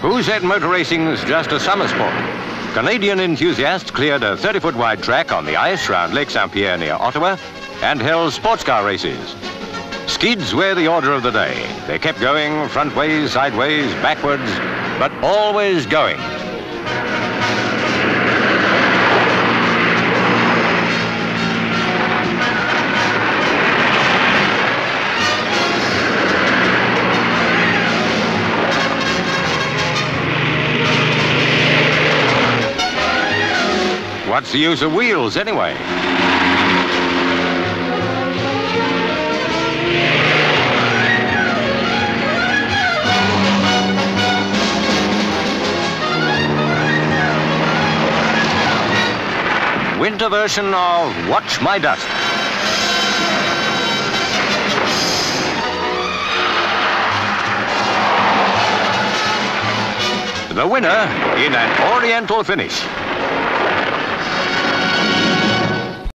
Who said motor racing is just a summer sport? Canadian enthusiasts cleared a 30-foot wide track on the ice around Lake Saint-Pierre near Ottawa and held sports car races. Skids were the order of the day. They kept going, front ways, sideways, backwards, but always going. What's the use of wheels anyway? Winter version of Watch My Dust. The winner in an Oriental finish.